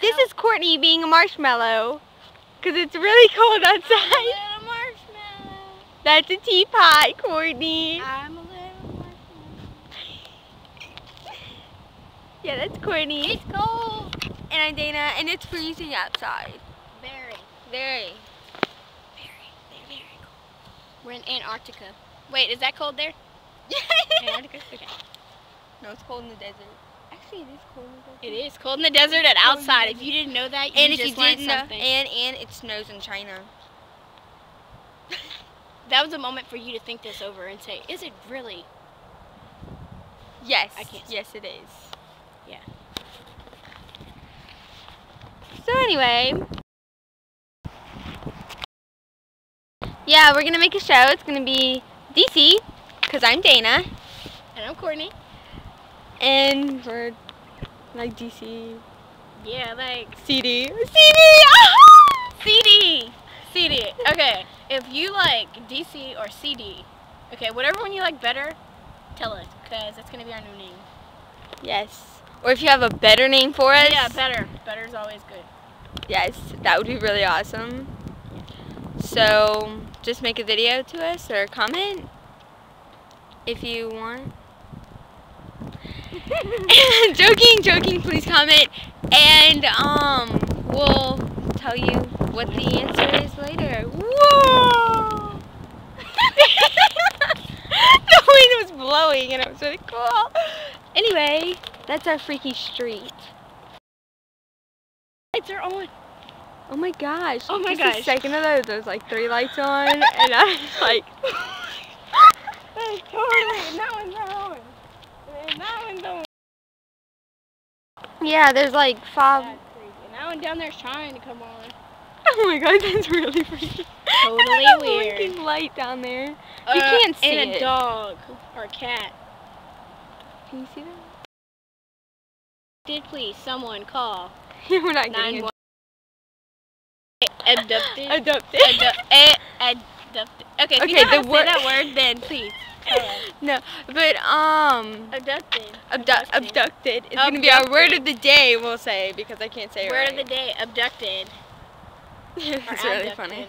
This is Courtney being a marshmallow. Because it's really cold a outside. little marshmallow. That's a teapot, Courtney. I'm a little marshmallow. Yeah, that's Courtney. It's cold. And I'm Dana, and it's freezing outside. Very. Very. Very, very cold. We're in Antarctica. Wait, is that cold there? Antarctica? Okay. No, it's cold in the desert. Actually, it is cold in the desert. is cold in the desert and outside. If you didn't know that, you And if you didn't know, and and it snows in China. that was a moment for you to think this over and say, is it really? Yes. I can't. Yes, it is. Yeah. So anyway, yeah, we're gonna make a show. It's gonna be DC, cause I'm Dana, And I'm Courtney. And we're like DC, Yeah, like CD, CD. CD. CD. Okay, if you like DC or CD, okay, whatever one you like better, tell us, because that's gonna be our new name. yes. Or if you have a better name for us, Yeah, better. Better is always good. yes, that would be really awesome. So just make a video to us or comment if you want. joking, joking, please comment and um we'll tell you what the answer is later. Whoa! the wind was blowing and it was really cool. Anyway, that's our freaky street. Lights are on. Oh my gosh. Oh my Just gosh. a second of those, there's like three lights on and I was like totally. And that one's on. And that one's on. Yeah, there's like five And that one down there's trying to come on. Oh my god, that's really freaky. Totally There's a weird. blinking light down there. Uh, You can't see and a it. dog or a cat. Can you see that? Did please someone call We're not getting it. one. Abducted. Adopted. Adu- eh, abducted. Okay, if Okay, you know how the to word- say that word, then please. no, but um, Abducted. abdu- abducted. It's gonna be our word of the day. We'll say because I can't say Word right. of the day, abducted. it's really funny.